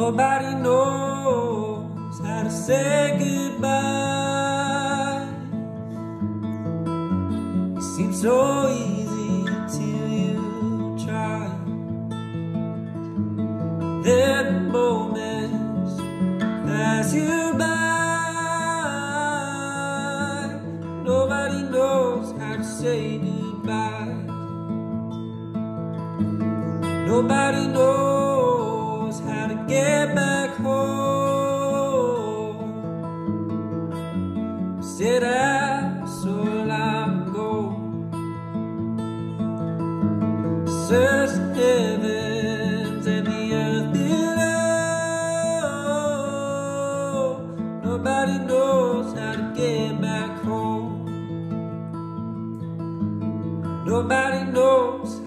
Nobody knows how to say goodbye. It seems so easy till you try. There are moments pass you by. Nobody knows how to say goodbye. Nobody knows get back home. Said I so long ago. Search heavens and the earth below. Nobody knows how to get back home. Nobody knows